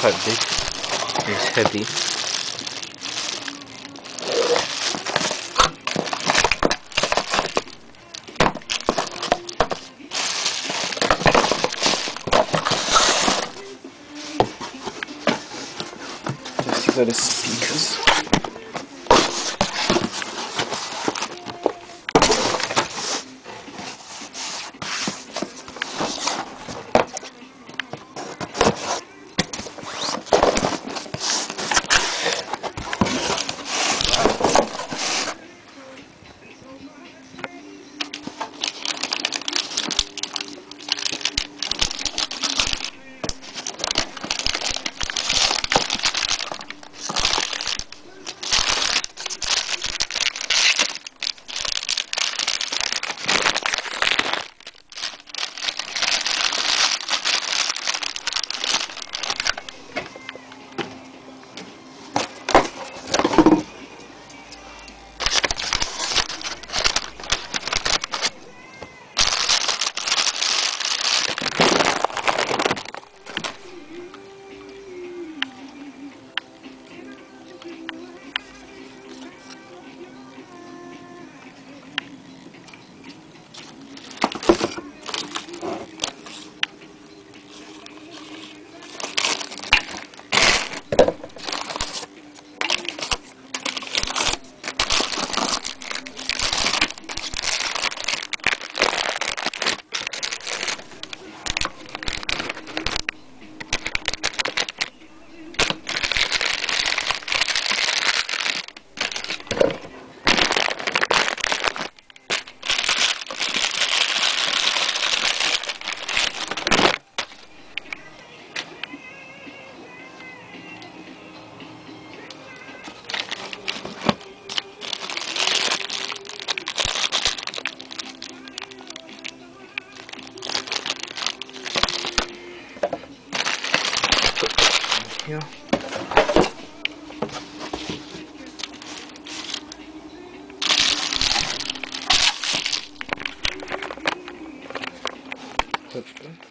quite big. It's heavy. These are the speakers. yapıyor. Tuttum.